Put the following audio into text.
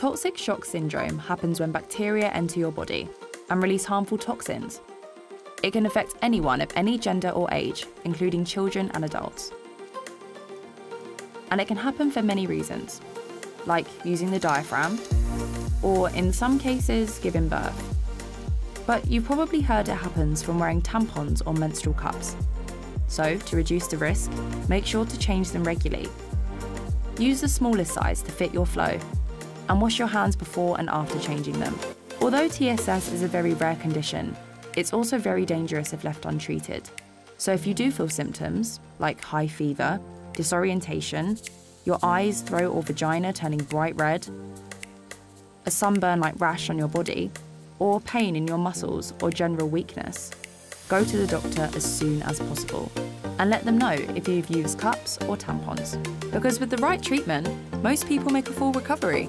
Toxic shock syndrome happens when bacteria enter your body and release harmful toxins. It can affect anyone of any gender or age, including children and adults. And it can happen for many reasons, like using the diaphragm, or in some cases, giving birth. But you've probably heard it happens from wearing tampons or menstrual cups. So, to reduce the risk, make sure to change them regularly. Use the smallest size to fit your flow, and wash your hands before and after changing them. Although TSS is a very rare condition, it's also very dangerous if left untreated. So if you do feel symptoms, like high fever, disorientation, your eyes, throat, or vagina turning bright red, a sunburn like rash on your body, or pain in your muscles or general weakness, go to the doctor as soon as possible and let them know if you've used cups or tampons. Because with the right treatment, most people make a full recovery.